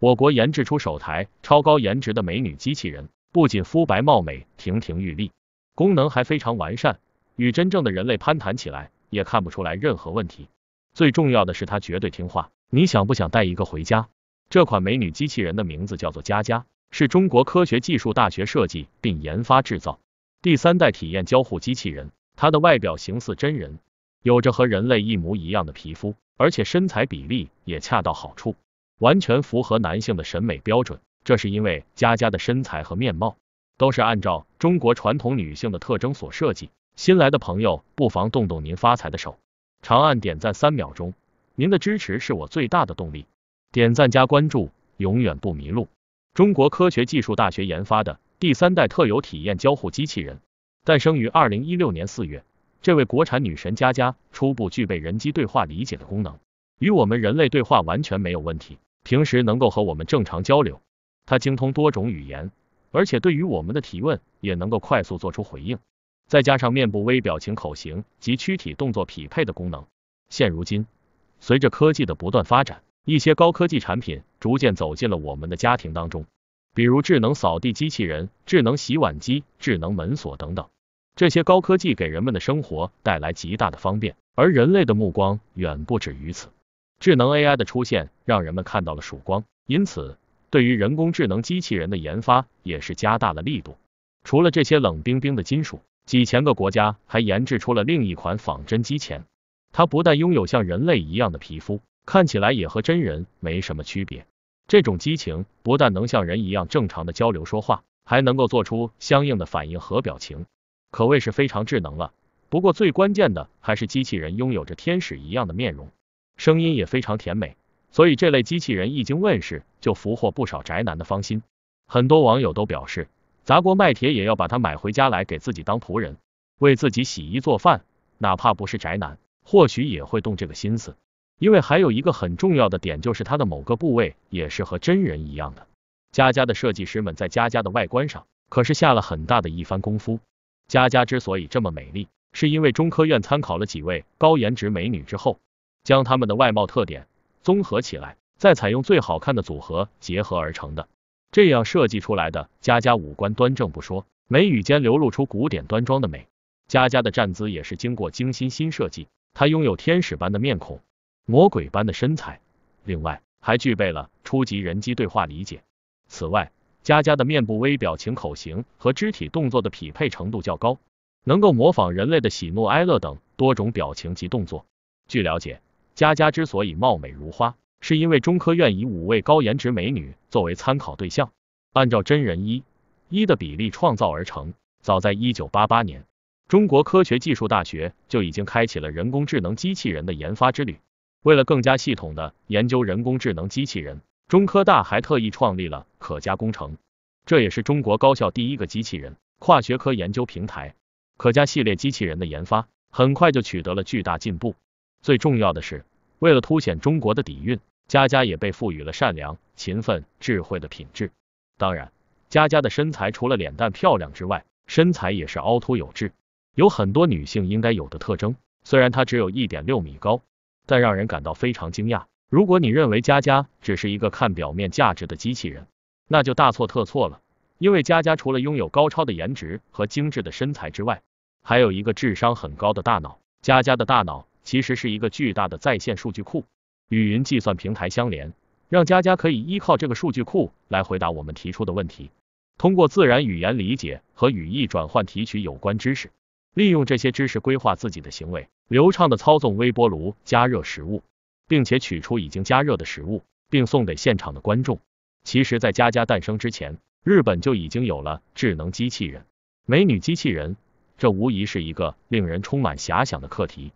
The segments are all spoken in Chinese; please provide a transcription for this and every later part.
我国研制出首台超高颜值的美女机器人，不仅肤白貌美、亭亭玉立，功能还非常完善，与真正的人类攀谈起来也看不出来任何问题。最重要的是它绝对听话，你想不想带一个回家？这款美女机器人的名字叫做佳佳，是中国科学技术大学设计并研发制造第三代体验交互机器人。它的外表形似真人，有着和人类一模一样的皮肤，而且身材比例也恰到好处，完全符合男性的审美标准。这是因为佳佳的身材和面貌都是按照中国传统女性的特征所设计。新来的朋友不妨动动您发财的手，长按点赞三秒钟，您的支持是我最大的动力。点赞加关注，永远不迷路。中国科学技术大学研发的第三代特有体验交互机器人。诞生于二零一六年四月，这位国产女神佳佳初步具备人机对话理解的功能，与我们人类对话完全没有问题，平时能够和我们正常交流。她精通多种语言，而且对于我们的提问也能够快速做出回应。再加上面部微表情、口型及躯体动作匹配的功能，现如今，随着科技的不断发展，一些高科技产品逐渐走进了我们的家庭当中，比如智能扫地机器人、智能洗碗机、智能门锁等等。这些高科技给人们的生活带来极大的方便，而人类的目光远不止于此。智能 AI 的出现让人们看到了曙光，因此对于人工智能机器人的研发也是加大了力度。除了这些冷冰冰的金属，几千个国家还研制出了另一款仿真机钱。它不但拥有像人类一样的皮肤，看起来也和真人没什么区别。这种机情不但能像人一样正常的交流说话，还能够做出相应的反应和表情。可谓是非常智能了，不过最关键的还是机器人拥有着天使一样的面容，声音也非常甜美，所以这类机器人一经问世就俘获不少宅男的芳心。很多网友都表示，砸锅卖铁也要把它买回家来给自己当仆人，为自己洗衣做饭，哪怕不是宅男，或许也会动这个心思。因为还有一个很重要的点，就是它的某个部位也是和真人一样的。佳佳的设计师们在佳佳的外观上可是下了很大的一番功夫。佳佳之所以这么美丽，是因为中科院参考了几位高颜值美女之后，将他们的外貌特点综合起来，再采用最好看的组合结合而成的。这样设计出来的佳佳五官端正不说，眉宇间流露出古典端庄的美。佳佳的站姿也是经过精心新设计，她拥有天使般的面孔，魔鬼般的身材，另外还具备了初级人机对话理解。此外，佳佳的面部微表情、口型和肢体动作的匹配程度较高，能够模仿人类的喜怒哀乐等多种表情及动作。据了解，佳佳之所以貌美如花，是因为中科院以五位高颜值美女作为参考对象，按照真人一一的比例创造而成。早在一九八八年，中国科学技术大学就已经开启了人工智能机器人的研发之旅。为了更加系统的研究人工智能机器人。中科大还特意创立了可嘉工程，这也是中国高校第一个机器人跨学科研究平台。可嘉系列机器人的研发很快就取得了巨大进步。最重要的是，为了凸显中国的底蕴，佳佳也被赋予了善良、勤奋、智慧的品质。当然，佳佳的身材除了脸蛋漂亮之外，身材也是凹凸有致，有很多女性应该有的特征。虽然她只有一点六米高，但让人感到非常惊讶。如果你认为佳佳只是一个看表面价值的机器人，那就大错特错了。因为佳佳除了拥有高超的颜值和精致的身材之外，还有一个智商很高的大脑。佳佳的大脑其实是一个巨大的在线数据库，与云计算平台相连，让佳佳可以依靠这个数据库来回答我们提出的问题，通过自然语言理解和语义转换提取有关知识，利用这些知识规划自己的行为，流畅的操纵微波炉加热食物。并且取出已经加热的食物，并送给现场的观众。其实，在佳佳诞生之前，日本就已经有了智能机器人、美女机器人，这无疑是一个令人充满遐想的课题。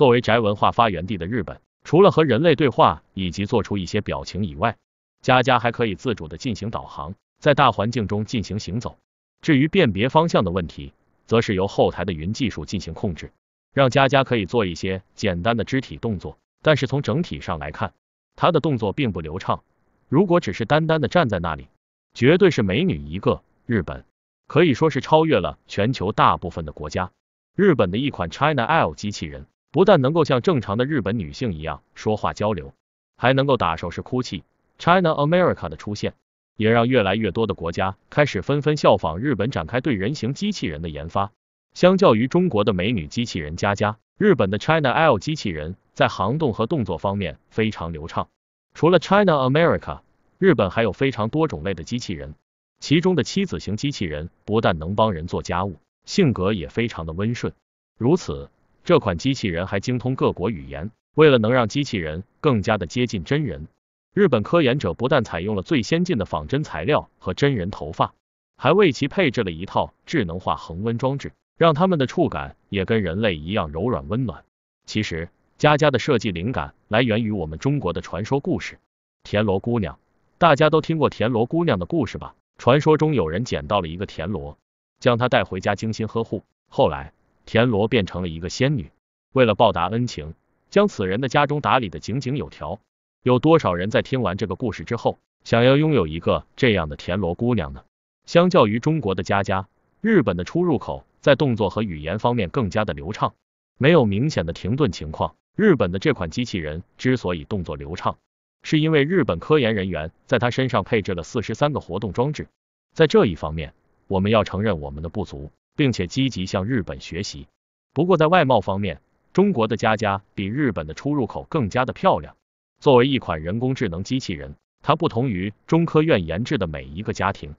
作为宅文化发源地的日本，除了和人类对话以及做出一些表情以外，佳佳还可以自主的进行导航，在大环境中进行行走。至于辨别方向的问题，则是由后台的云技术进行控制，让佳佳可以做一些简单的肢体动作。但是从整体上来看，她的动作并不流畅。如果只是单单的站在那里，绝对是美女一个。日本可以说是超越了全球大部分的国家。日本的一款 China L 机器人，不但能够像正常的日本女性一样说话交流，还能够打手势、哭泣，China America 的出现，也让越来越多的国家开始纷纷效仿日本展开对人形机器人的研发。相较于中国的美女机器人佳佳，日本的 China L 机器人在行动和动作方面非常流畅。除了 China America，日本还有非常多种类的机器人，其中的妻子型机器人不但能帮人做家务，性格也非常的温顺。如此，这款机器人还精通各国语言。为了能让机器人更加的接近真人，日本科研者不但采用了最先进的仿真材料和真人头发，还为其配置了一套智能化恒温装置。让他们的触感也跟人类一样柔软温暖。其实，佳佳的设计灵感来源于我们中国的传说故事——田螺姑娘。大家都听过田螺姑娘的故事吧？传说中有人捡到了一个田螺，将它带回家精心呵护。后来，田螺变成了一个仙女，为了报答恩情，将此人的家中打理的井井有条。有多少人在听完这个故事之后，想要拥有一个这样的田螺姑娘呢？相较于中国的佳佳，日本的出入口。在动作和语言方面更加的流畅，没有明显的停顿情况。日本的这款机器人之所以动作流畅，是因为日本科研人员在它身上配置了四十三个活动装置。在这一方面，我们要承认我们的不足，并且积极向日本学习。不过在外貌方面，中国的佳佳比日本的出入口更加的漂亮。作为一款人工智能机器人，它不同于中科院研制的每一个家庭，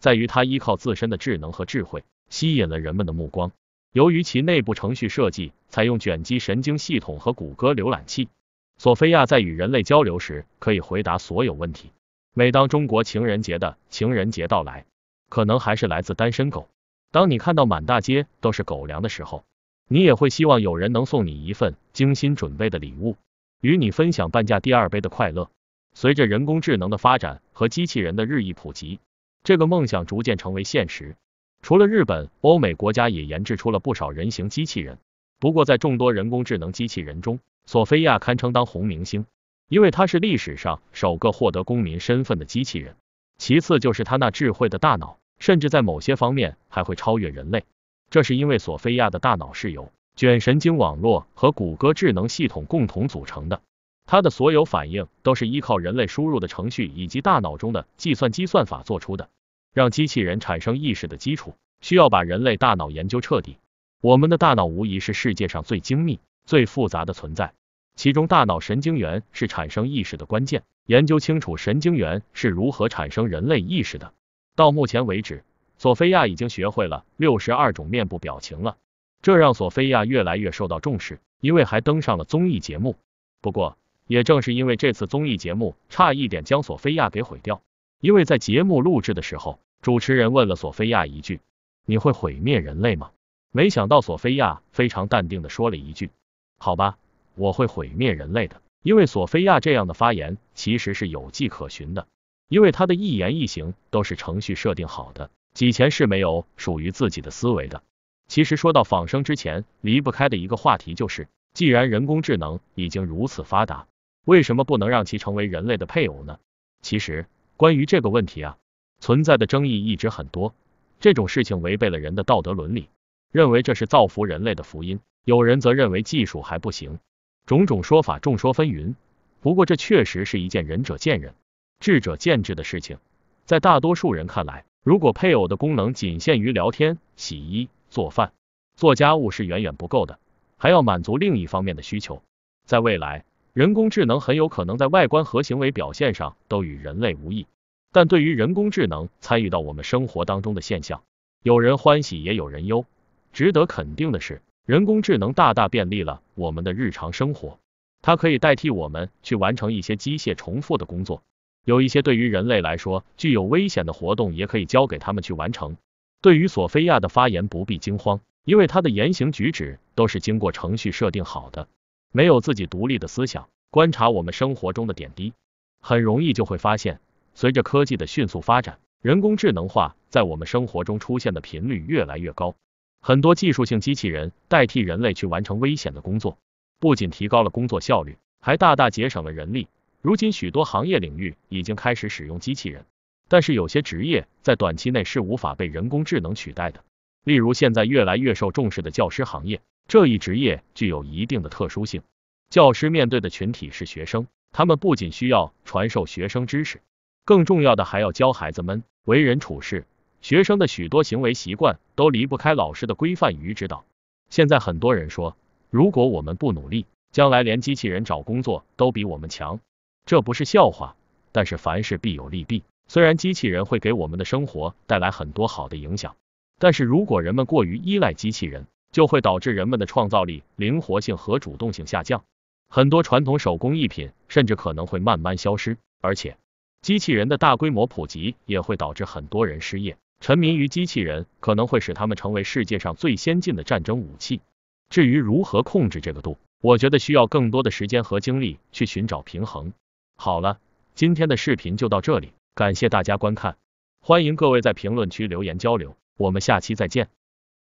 在于它依靠自身的智能和智慧。吸引了人们的目光。由于其内部程序设计采用卷积神经系统和谷歌浏览器，索菲亚在与人类交流时可以回答所有问题。每当中国情人节的情人节到来，可能还是来自单身狗。当你看到满大街都是狗粮的时候，你也会希望有人能送你一份精心准备的礼物，与你分享半价第二杯的快乐。随着人工智能的发展和机器人的日益普及，这个梦想逐渐成为现实。除了日本，欧美国家也研制出了不少人形机器人。不过，在众多人工智能机器人中，索菲亚堪称当红明星，因为它是历史上首个获得公民身份的机器人。其次就是它那智慧的大脑，甚至在某些方面还会超越人类。这是因为索菲亚的大脑是由卷神经网络和谷歌智能系统共同组成的，它的所有反应都是依靠人类输入的程序以及大脑中的计算机算法做出的。让机器人产生意识的基础，需要把人类大脑研究彻底。我们的大脑无疑是世界上最精密、最复杂的存在，其中大脑神经元是产生意识的关键。研究清楚神经元是如何产生人类意识的。到目前为止，索菲亚已经学会了六十二种面部表情了，这让索菲亚越来越受到重视，因为还登上了综艺节目。不过，也正是因为这次综艺节目差一点将索菲亚给毁掉，因为在节目录制的时候。主持人问了索菲亚一句：“你会毁灭人类吗？”没想到索菲亚非常淡定的说了一句：“好吧，我会毁灭人类的。”因为索菲亚这样的发言其实是有迹可循的，因为他的一言一行都是程序设定好的，几前是没有属于自己的思维的。其实说到仿生之前，离不开的一个话题就是，既然人工智能已经如此发达，为什么不能让其成为人类的配偶呢？其实关于这个问题啊。存在的争议一直很多，这种事情违背了人的道德伦理，认为这是造福人类的福音。有人则认为技术还不行，种种说法众说纷纭。不过这确实是一件仁者见仁，智者见智的事情。在大多数人看来，如果配偶的功能仅限于聊天、洗衣、做饭、做家务是远远不够的，还要满足另一方面的需求。在未来，人工智能很有可能在外观和行为表现上都与人类无异。但对于人工智能参与到我们生活当中的现象，有人欢喜也有人忧。值得肯定的是，人工智能大大便利了我们的日常生活，它可以代替我们去完成一些机械重复的工作，有一些对于人类来说具有危险的活动，也可以交给他们去完成。对于索菲亚的发言不必惊慌，因为她的言行举止都是经过程序设定好的，没有自己独立的思想。观察我们生活中的点滴，很容易就会发现。随着科技的迅速发展，人工智能化在我们生活中出现的频率越来越高。很多技术性机器人代替人类去完成危险的工作，不仅提高了工作效率，还大大节省了人力。如今，许多行业领域已经开始使用机器人，但是有些职业在短期内是无法被人工智能取代的。例如，现在越来越受重视的教师行业，这一职业具有一定的特殊性。教师面对的群体是学生。他们不仅需要传授学生知识，更重要的还要教孩子们为人处事。学生的许多行为习惯都离不开老师的规范与指导。现在很多人说，如果我们不努力，将来连机器人找工作都比我们强。这不是笑话，但是凡事必有利弊。虽然机器人会给我们的生活带来很多好的影响，但是如果人们过于依赖机器人，就会导致人们的创造力、灵活性和主动性下降。很多传统手工艺品甚至可能会慢慢消失，而且机器人的大规模普及也会导致很多人失业。沉迷于机器人可能会使他们成为世界上最先进的战争武器。至于如何控制这个度，我觉得需要更多的时间和精力去寻找平衡。好了，今天的视频就到这里，感谢大家观看，欢迎各位在评论区留言交流，我们下期再见。